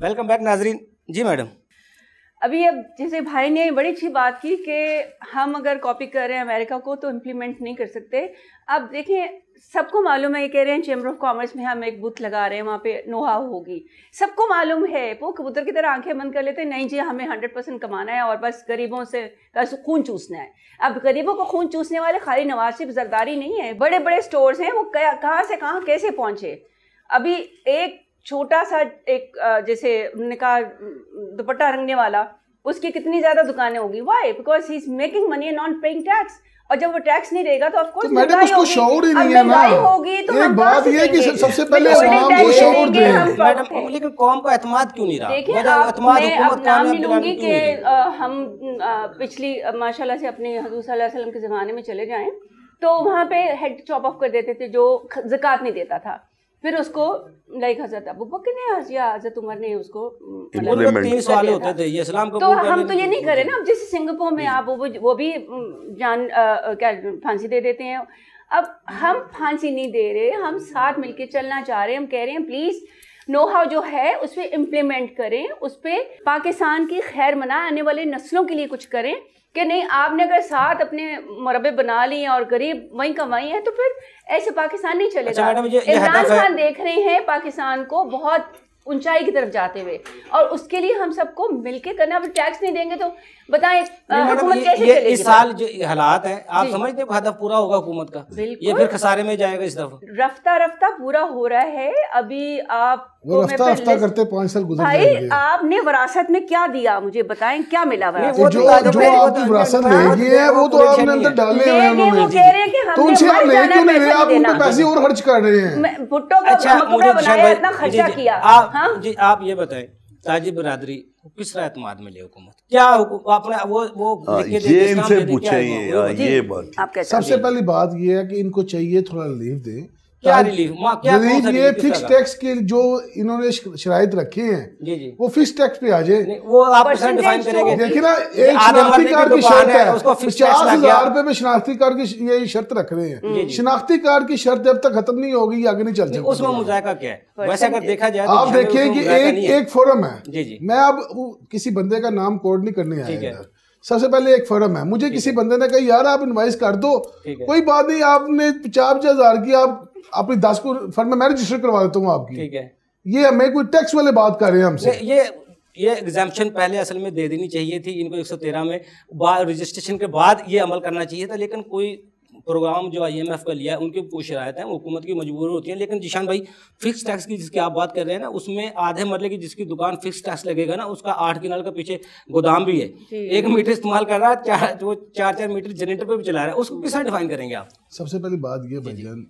Welcome back ناظرین جی madam ابھی اب جیسے بھائی نے بڑی اچھی بات کی کہ ہم اگر کاپی کر رہے ہیں امریکہ کو تو امپلیمنٹ نہیں کر سکتے اب دیکھیں سب کو معلوم ہے یہ کہہ رہے ہیں چیمبر آف کامرس میں ہم ایک بوتھ لگا رہے ہیں، وہاں پہ نوحا ہوگی۔ سب کو معلوم ہے، وہ کبوتر کی طرح آنکھیں بند کر لیتے ہیں، نہیں جی ہمیں ہنڈریڈ پرسینٹ کمانا ہے اور بس غریبوں سے خون چوسنا ہے۔ اب غریبوں کو خون چوسنے والے خالی نواز شریف زرداری نہیں ہے، بڑے بڑے اسٹورس ہیں، وہ کہاں سے کہاں کیسے پہنچے؟ ابھی ایک چھوٹا سا ایک جیسے نے کہا، دوپٹہ رنگنے والا، اس کی کتنی زیادہ دکانیں ہوگی؟ Why because he is making money non paying tax اور جب وہ ٹیکس نہیں دے گا تو آف کورس میڈم اس کو شعور ہی نہیں ہے نا ایک بات یہ کہ سب سے پہلے عوام کو شعور دیں۔ میڈم لیکن قوم کا اعتماد کیوں نہیں رہا؟ دیکھیں میں اب نام نہیں لوں گی کہ ہم پچھلی ماشاءاللہ سے اپنے حضور صلی اللہ علیہ وسلم کے زمانے میں چلے جائیں تو وہاں پہ ہیڈ چاپ آف کر دیتے تھے جو زکوٰۃ نہیں دیتا تھا۔ پھر اس کو لائک حضرت ابو بکر نے یا حضرت عمر نے اس کو تین سوال ہوتے تھے یہ اسلام تو ہم تو یہ نہیں کرے نا جیسے سنگاپور میں آپ وہ بھی جان کیا پھانسی دے دیتے ہیں۔ اب ہم پھانسی نہیں دے رہے ہم ساتھ مل کے چلنا چاہ رہے ہیں ہم کہہ رہے ہیں پلیز نو ہاؤ جو ہے اس پہ امپلیمنٹ کریں اس پہ پاکستان کی خیر منا آنے والے نسلوں کے لیے کچھ کریں۔ کہ نہیں آپ نے اگر ساتھ اپنے مربع بنا لی ہیں اور غریب وہیں کمائی ہیں تو پھر ایسے پاکستان نہیں چلے اچھا گا عمران خان دیکھ رہے ہیں پاکستان کو بہت اونچائی کی طرف جاتے ہوئے۔ اور اس کے لیے ہم سب کو مل کے کرنا اب ٹیکس نہیں دیں گے تو بتائیں حکومت کیسے چلے گی؟ اس سال جو حالات ہیں آپ جی۔ سمجھتے ہیں ہدف پورا ہوگا حکومت کا؟ یہ پھر خسارے میں جائے گا اس دفعہ۔ رفتہ رفتہ پورا ہو رہا ہے۔ ابھی آپ وہ رفتہ رفتہ کرتے پانچ سال گزر بھائی آپ نے وراثت میں کیا دیا؟ مجھے بتائیں کیا ملا وراثت جو آپ کی وراثت لے گئے ہیں وہ تو آپ نے اندر ڈالے ہوئے ہیں انہوں نے تو ان سے آپ لے کیوں نہیں رہے آپ ان پہ پیسے اور خرچ کر رہے ہیں۔ بھٹو کا مقبرہ بنایا اتنا خرچہ کیا۔ جی آپ یہ بتائیں تاجی برادری کس طرح اعتماد میں لے حکومت؟ کیا اپنے وہ وہ یہ ان سے پوچھیں یہ بات۔ سب سے پہلی بات یہ ہے کہ ان کو چاہیے تھوڑا ریلیف دیں۔ کیا ریلیف یہ فکس ٹیکس کے جو انہوں نے شرائط رکھے ہیں جی جی۔ وہ فکس ٹیکس پہ آ جائے۔ وہ آپ پرسنٹ ڈیفائن کریں گے۔ دیکھیں نا ایک شناختی کارڈ کی شرط ہے پچاس ہزار روپے میں شناختی کارڈ کی یہ شرط رکھ رہے ہیں شناختی کارڈ کی شرط جب تک ختم نہیں ہوگی یہ آگے نہیں چل سکتی۔ اس میں مذائقہ کیا ہے؟ ویسے اگر دیکھا جائے آپ دیکھیں کہ ایک ایک فورم ہے۔ میں اب کسی بندے کا نام کوڈ نہیں کرنے آیا سب سے پہلے ایک فرم ہے۔ مجھے کسی بندے نے کہا یار آپ انوائز کر دو۔ کوئی بات نہیں آپ نے پچاس ہزار کی آپ اپنی دس کو فرم میں رجسٹر کروا دیتا ہوں آپ کی۔ یہ ہمیں کوئی ٹیکس والے بات کر رہے ہیں ہم سے۔ یہ یہ ایگزامشن پہلے اصل میں دے دینی چاہیے تھی ان کو ایک سو تیرہ میں۔ رجسٹریشن کے بعد یہ عمل کرنا چاہیے تھا لیکن کوئی پروگرام جو آئی ایم ایف کا لیا ہے ان کی کوئی شرائط ہیں حکومت کی مجبور ہوتی ہیں۔ لیکن جشان بھائی فکس ٹیکس کی جس کی آپ بات کر رہے ہیں نا اس میں آدھے مرلے کی جس کی دکان فکس ٹیکس لگے گا نا اس کا آٹھ کنال کا پیچھے گودام بھی ہے۔ جی۔ ایک میٹر استعمال کر رہا ہے چار وہ چار چار میٹر جنریٹر پہ بھی چلا رہا ہے اس کو کس طرح ڈیفائن کریں گے آپ؟ سب سے پہلی بات یہ بھائی جان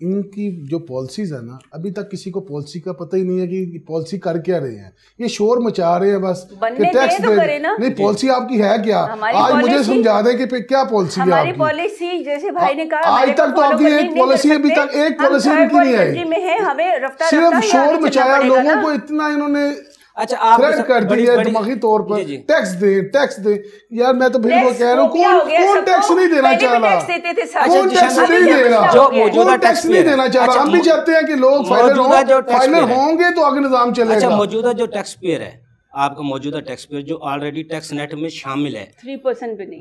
ان کی جو پالیسیز ہیں نا ابھی تک کسی کو پالیسی کا پتہ ہی نہیں ہے کہ پالیسی کر کیا رہے ہیں۔ یہ شور مچا رہے ہیں بس کہ ٹیکس دے نہیں پالیسی آپ کی ہے کیا؟ آج مجھے سمجھا دیں کہ کیا پالیسی ہے ہماری پالیسی جیسے بھائی نے کہا آج تک تو آپ کی ایک پالیسی ابھی تک ایک پالیسی ان کی نہیں آئی صرف شور مچایا لوگوں کو اتنا انہوں نے اچھا آپ کر دی ہے دماغی طور پر۔ جی، جی۔ ٹیکس دیں ٹیکس دیں یار میں تو پھر وہ کہہ رہا ہوں کون ٹیکس نہیں دینا چاہ رہا؟ کون ٹیکس نہیں دے رہا؟ کون ٹیکس نہیں دینا چاہ رہا۔ ہم بھی چاہتے ہیں کہ لوگ فائلر ہوں گے تو آگے نظام چلے اچھا موجودہ جو ٹیکس پیئر ہے آپ کا موجودہ ٹیکس پیئر جو آلریڈی ٹیکس نیٹ میں شامل ہے۔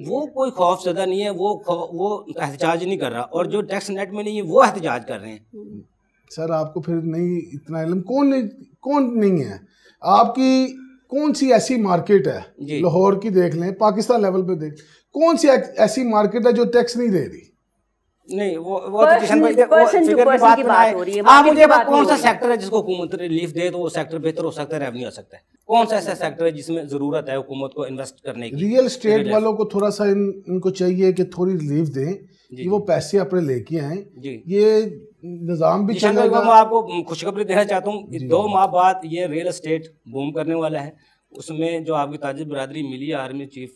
وہ کوئی خوف زدہ نہیں ہے وہ احتجاج نہیں کر رہا۔ اور جو ٹیکس نیٹ میں نہیں ہے وہ احتجاج کر رہے ہیں۔ سر آپ کو پھر نہیں اتنا علم کون کون نہیں ہے؟ آپ کی کون سی ایسی مارکیٹ ہے؟ جی۔ لاہور کی دیکھ لیں پاکستان لیول پہ دیکھ۔ کون سی ایسی مارکیٹ ہے جو ٹیکس نہیں دے رہی؟ نہیں وہ کون سا سیکٹر ہے جس کو حکومت ریلیف دے تو وہ سیکٹر بہتر ہو سکتا ہے ریونیو ہو سکتا ہے؟ کون سا ایسا سیکٹر ہے جس میں ضرورت ہے حکومت کو انویسٹ کرنے کی؟ ریئل اسٹیٹ والوں کو تھوڑا سا ان کو چاہیے کہ تھوڑی ریلیف دیں۔ کہ وہ جی۔ پیسے اپنے لے کے آئیں۔ یہ نظام بھی چلے گا میں آپ کو خوشخبری دینا چاہتا ہوں جی۔ دو ماہ بعد یہ ریل اسٹیٹ بوم کرنے والا ہے۔ اس میں جو آپ کی تاجر برادری ملی آرمی چیف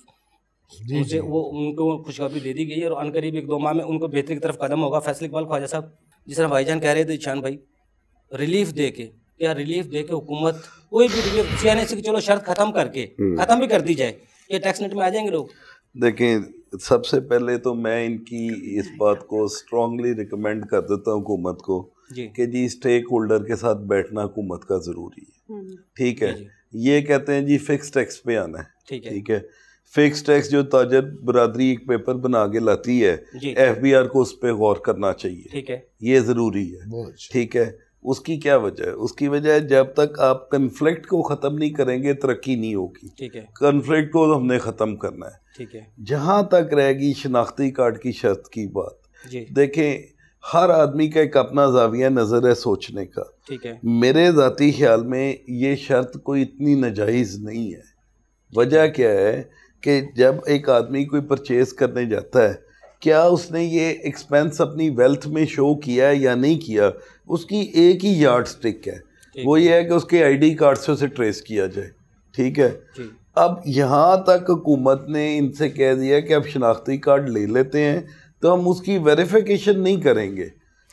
جی، جی۔ وہ ان کو خوشخبری دے دی گئی اور ان قریب ایک دو ماہ میں ان کو بہتری کی طرف قدم ہوگا۔ فیصلے اقبال خواجہ صاحب جس طرح بھائی جان کہہ رہے تھے شان بھائی ریلیف دے کے کیا ریلیف دے کے حکومت کوئی بھی ریلیف سی این ایس کی چلو شرط ختم کر کے ختم بھی کر دی جائے۔ یہ ٹیکس نیٹ میں آ جائیں گے لوگ۔ دیکھیں سب سے پہلے تو میں ان کی اس بات کو اسٹرانگلی ریکمینڈ کر دیتا ہوں حکومت کو جی۔ کہ جی اسٹیک ہولڈر کے ساتھ بیٹھنا حکومت کا ضروری ہے۔ ٹھیک ہے۔ جی۔ یہ کہتے ہیں جی فکس ٹیکس پہ آنا ہے۔ ٹھیک ہے۔ فکس ٹیکس جو تاجر برادری ایک پیپر بنا کے لاتی ہے ایف بی آر کو اس پہ غور کرنا چاہیے۔ یہ ضروری ہے۔ اچھا۔ ٹھیک ہے۔ اس کی کیا وجہ ہے؟ اس کی وجہ ہے جب تک آپ کنفلکٹ کو ختم نہیں کریں گے ترقی نہیں ہوگی۔ کنفلکٹ کو ہم نے ختم کرنا ہے۔ جہاں تک رہے گی شناختی کارڈ کی شرط کی بات جی۔ دیکھیں ہر آدمی کا ایک اپنا زاویہ نظر ہے سوچنے کا۔ میرے ذاتی خیال میں یہ شرط کوئی اتنی نجائز نہیں ہے۔ وجہ کیا ہے کہ جب ایک آدمی کوئی پرچیز کرنے جاتا ہے کیا اس نے یہ ایکسپینس اپنی ویلتھ میں شو کیا ہے یا نہیں کیا؟ اس کی ایک ہی یارڈ سٹک ہے وہ یہ ہے کہ اس کے آئی ڈی کارڈ سے اسے ٹریس کیا جائے۔ ٹھیک ہے؟ جی۔ اب یہاں تک حکومت نے ان سے کہہ دیا کہ اب شناختی کارڈ لے لیتے ہیں تو ہم اس کی ویریفیکیشن نہیں کریں گے۔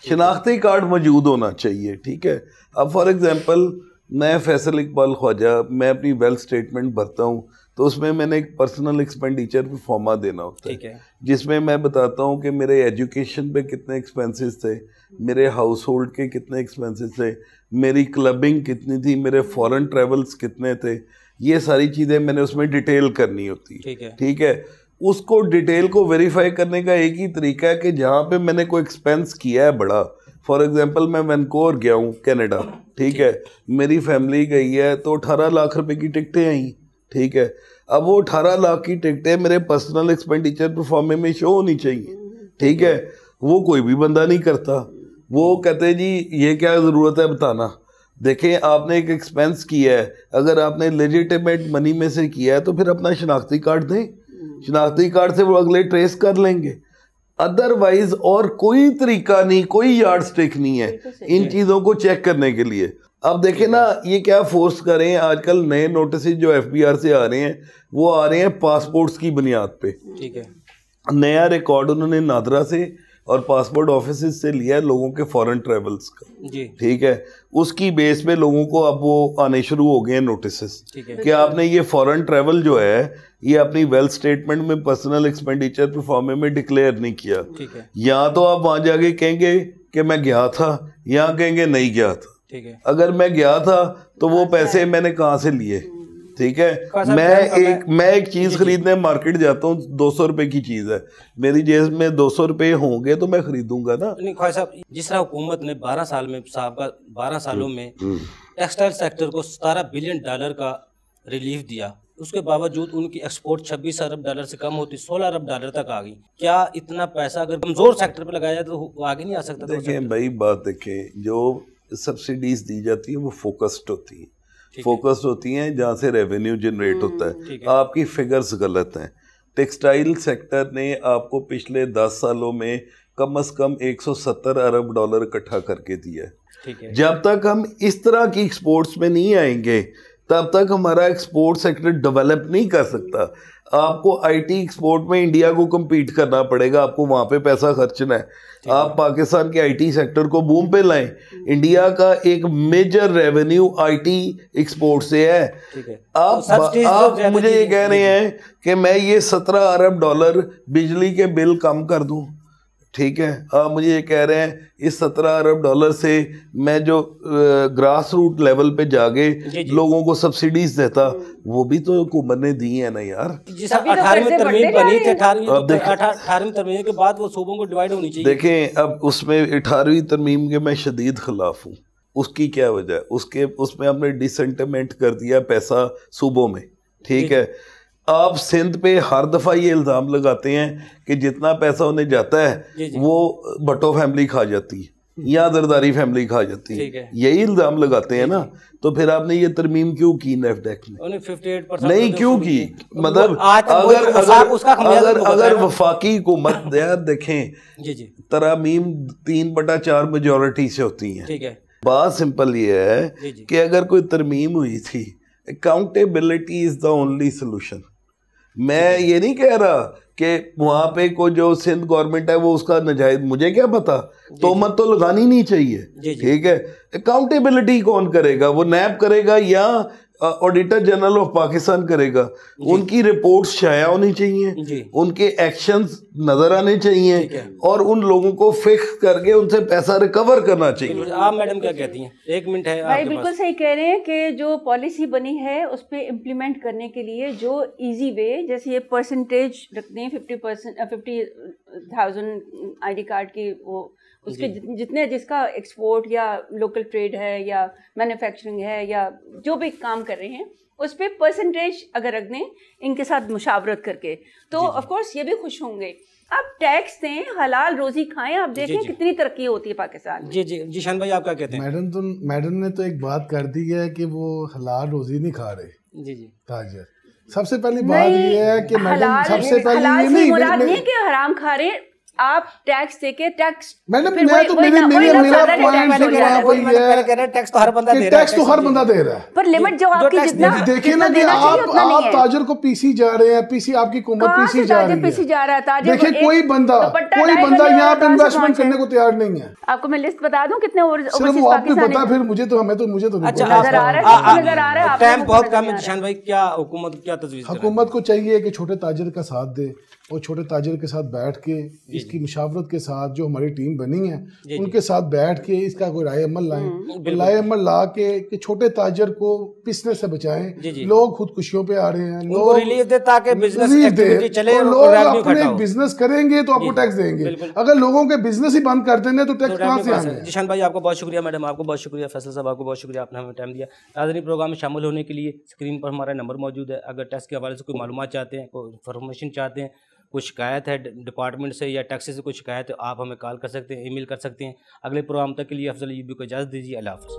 شناختی کارڈ موجود ہونا چاہیے ٹھیک ہے۔ اب فار ایگزامپل میں فیصل اقبال خواجہ میں اپنی ویلتھ اسٹیٹمنٹ بھرتا ہوں تو اس میں میں نے ایک پرسنل ایکسپینڈیچر پہ فارما دینا ہوتا ہے۔ جس میں میں بتاتا ہوں کہ میرے ایجوکیشن پہ کتنے ایکسپینسز تھے میرے ہاؤس ہولڈ کے کتنے ایکسپینسز تھے میری کلبنگ کتنی تھی میرے فورن ٹریولز کتنے تھے۔ یہ ساری چیزیں میں نے اس میں ڈیٹیل کرنی ہوتی ٹھیک ہے۔ اس کو ڈیٹیل کو ویریفائی کرنے کا ایک ہی طریقہ ہے کہ جہاں پہ میں نے کوئی ایکسپینس کیا ہے بڑا فار ایگزامپل میں وینکور گیا ہوں کینیڈا۔ ٹھیک ہے۔ میری فیملی گئی ہے تو اٹھارہ لاکھ روپے کی ٹکٹیں آئیں۔ ٹھیک ہے؟ اب وہ اٹھارہ لاکھ کی ٹکٹیں میرے پرسنل ایکسپینڈیچر پرفارمے میں شو ہونی چاہیے۔ ٹھیک ہے؟ وہ کوئی بھی بندہ نہیں کرتا۔ وہ کہتے جی یہ کیا ضرورت ہے بتانا۔ دیکھیں آپ نے ایک ایکسپینس کیا ہے۔ اگر آپ نے لیجیٹیمیٹ منی میں سے کیا ہے تو پھر اپنا شناختی کارڈ دیں۔ شناختی کارڈ سے وہ اگلے ٹریس کر لیں گے۔ ادر وائز اور کوئی طریقہ نہیں کوئی یارڈ سٹیک نہیں ہے ان چیزوں کو چیک کرنے کے لیے۔ اب دیکھیں نا یہ کیا فورس کریں آج کل نئے نوٹسز جو ایف بی آر سے آ رہے ہیں وہ آ رہے ہیں پاسپورٹس کی بنیاد پہ۔ ٹھیک ہے۔ نیا ریکارڈ انہوں نے نادرا سے اور پاسپورٹ آفیسز سے لیا ہے لوگوں کے فورن ٹریولز کا۔ جی۔ ٹھیک ہے۔ اس کی بیس پہ لوگوں کو اب وہ آنے شروع ہو گئے ہیں نوٹسز کہ آپ نے یہ فورن ٹریول جو ہے یہ اپنی ویلتھ سٹیٹمنٹ میں پرسنل ایکسپینڈیچر پرفارمے میں ڈکلیئر نہیں کیا۔ یہاں تو آپ وہاں جا کے کہیں گے کہ میں گیا تھا یہاں کہیں گے نہیں گیا تھا۔ اگر میں گیا تھا تو وہ پیسے میں نے کہاں سے لیے؟ ٹھیک ہے؟ میں ایک میں ایک چیز جی، جی۔ خریدنے مارکیٹ جاتا ہوں دو سو روپے کی چیز ہے۔ میری جیز میں دو سو روپے ہوں گے تو میں خریدوں گا نا۔ صاحب جس طرح حکومت نے بارہ سال میں سابقہ بارہ سالوں میں ٹیکسٹائل سیکٹر کو ستارہ بلین ڈالر کا ریلیف دیا۔ اس کے باوجود ان کی ایکسپورٹ چھبیس ارب ڈالر سے کم ہوتی سولہ ارب ڈالر تک آ گئی۔ کیا اتنا پیسہ اگر کمزور سیکٹر پہ لگایا جائے تو آگے نہیں آ سکتا؟ دیکھیں بھائی بات دیکھیں جو سبسڈیز دی جاتی ہیں وہ فوکسڈ ہوتی ہیں۔ فوکسڈ ہوتی ہیں جہاں سے ریونیو جنریٹ ہوتا ہے۔ آپ کی فگرز غلط ہیں۔ ٹیکسٹائل سیکٹر نے آپ کو پچھلے دس سالوں میں کم از کم ایک سو ستر ارب ڈالر اکٹھا کر کے دیا ہے۔ جب تک ہم اس طرح کی ایکسپورٹس میں نہیں آئیں گے تب تک ہمارا ایکسپورٹ سیکٹر ڈیولپ نہیں کر سکتا۔ آپ کو آئی ٹی ایکسپورٹ میں انڈیا کو کمپیٹ کرنا پڑے گا آپ کو وہاں پہ پیسہ خرچنا ہے۔ آپ پاکستان کے آئی ٹی سیکٹر کو بوم پہ لائیں۔ انڈیا کا ایک major revenue I T export سے ہے۔ آپ مجھے یہ کہہ رہے ہیں کہ میں یہ سترہ ارب ڈالر بجلی کے بل کم کر دوں۔ ٹھیک ہے؟ آپ مجھے یہ کہہ رہے ہیں اس سترہ ارب ڈالر سے میں جو گراس روٹ لیول پہ جاگے جی، جی۔ لوگوں کو سبسیڈیز دیتا وہ بھی تو حکومت نے دی ہیں نا یار۔ دیکھیں۔ اب اس میں اٹھارہویں ترمیم کے میں شدید خلاف ہوں۔ اس کی کیا وجہ ہے؟ اس کے اس میں ہم نے ڈسنٹمنٹ کر دیا پیسہ صوبوں میں۔ ٹھیک جی، ہے؟ آپ سندھ پہ ہر دفعہ یہ الزام لگاتے ہیں کہ جتنا پیسہ انہیں جاتا ہے جی، جی۔ وہ بٹو فیملی کھا جاتی ہے یا درداری فیملی کھا جاتی۔ ہے۔ یہی الزام لگاتے ہیں نا۔ تو پھر آپ نے یہ ترمیم کیوں کی نیف ڈیک میں نہیں کیوں کی؟ مطلب اگر اگر وفاقی حکومت دیکھیں جی، ترامیم تین بٹا چار میجورٹی سے ہوتی ہیں۔ بات سمپل یہ ہے کہ اگر کوئی ترمیم ہوئی تھی accountability is the only solution میں یہ نہیں کہہ رہا کہ وہاں پہ کوئی جو سندھ گورنمنٹ ہے وہ اس کا نجائز مجھے کیا پتا؟ جی، تو مت جی۔ تو لگانی نہیں چاہیے۔ جی، ٹھیک ہے؟ اکاؤنٹیبلٹی کون کرے گا؟ وہ نیب کرے گا یا آڈیٹر جنرل آف پاکستان کرے گا۔ جی۔ ان کی رپورٹ شائع ہونی چاہیے۔ جی۔ ان کے ایکشنز نظر آنے چاہیے۔ اور ان لوگوں کو فکس کر کے ان سے پیسہ ریکور کرنا چاہیے۔ آپ میڈم کیا کہتی ہیں؟ ایک منٹ ہے بھائی بالکل صحیح کہہ رہے ہیں کہ جو پالیسی بنی ہے اس پہ امپلیمنٹ کرنے کے لیے جو ایزی وے جیسے یہ پرسنٹیج رکھتے ہیں fifty percent fifty thousand I D card کی وہ اس کے جی۔ جتنے جس کا ایکسپورٹ یا لوکل ٹریڈ ہے یا مینوفیکچرنگ ہے یا جو بھی کام کر رہے ہیں اس پہ پرسنٹیج اگر رکھ دیں ان کے ساتھ مشاورت کر کے تو آف جی، کورس جی۔ یہ بھی خوش ہوں گے۔ اب ٹیکس دیں حلال روزی کھائیں آپ دیکھیں کتنی ترقی ہوتی ہے پاکستان جی جی. جی شان بھائی آپ کیا کہتے ہیں؟ میڈم تو میڈم نے تو ایک بات کر دی ہے کہ وہ حلال روزی نہیں کھا رہے۔ جی جی. تاجر سب سے پہلی بات یہ ہے کہ میڈم سب سے پہلی یہ نہیں کہ حرام کھا رہے آپ ٹیکس دے کے ٹیکس میڈم میں تو میرے میرا میرا پوائنٹ ہے۔ کہ وہاں پر یہ ہے ٹیکس تو ہر بندہ دے رہا ہے ٹیکس تو ہر بندہ دے رہا ہے۔ پر لیمٹ جو آپ کی جتنا دیکھیں نا کہ آپ آپ تاجر کو پی سی جا رہے ہیں پی سی آپ کی حکومت پی سی جا رہی ہے۔ پی سی جا رہا ہے؟ تاجر دیکھیں کوئی بندہ کوئی بندہ یہاں پہ انویسٹمنٹ کرنے کو تیار نہیں ہے۔ آپ کو میں لسٹ بتا دوں کتنے صرف وہ آپ نے بتا پھر مجھے تو ہمیں تو مجھے تو اچھا نظر آ رہا ہے نظر آ رہا ہے ٹائم بہت کم ہے۔ جشان بھائی کیا حکومت کیا تجویز حکومت کو چاہیے کہ چھوٹے تاجر کا ساتھ دے اور چھوٹے تاجر کے ساتھ بیٹھ کے جی، اس کی جی۔ مشاورت کے ساتھ جو ہماری ٹیم بنی ہے جی، ان کے ساتھ بیٹھ کے اس کا کوئی رائے عمل لائیں۔ رائے عمل لا کے کہ چھوٹے تاجر کو پسنے سے بچائیں۔ لوگ خودکشیوں پہ آ رہے ہیں۔ لوگ ریلیف دے تاکہ بزنس لوگ اپنے بزنس کریں گے تو آپ کو ٹیکس دیں گے۔ اگر لوگوں کے بزنس ہی بند کر دیں تو ٹیکس کہاں سے گے جشان بھائی آپ کو بہت شکریہ میڈم آپ کو بہت شکریہ فیصل صاحب آپ کو بہت شکریہ آپ نے ہمیں ٹائم دیا۔ ناظرین پروگرام میں شامل ہونے کے لیے اسکرین پر ہمارا نمبر موجود ہے۔ اگر ٹیکس کے حوالے سے کوئی معلومات چاہتے ہیں کوئی انفارمیشن چاہتے ہیں کچھ شکایت ہے ڈپارٹمنٹ سے یا ٹیکسی سے کچھ شکایت ہے، آپ ہمیں کال کر سکتے ہیں، ای میل کر سکتے ہیں۔ اگلے پروگرام تک کے لیے افضل یوبی کو اجازت دیجیے، اللہ حافظ۔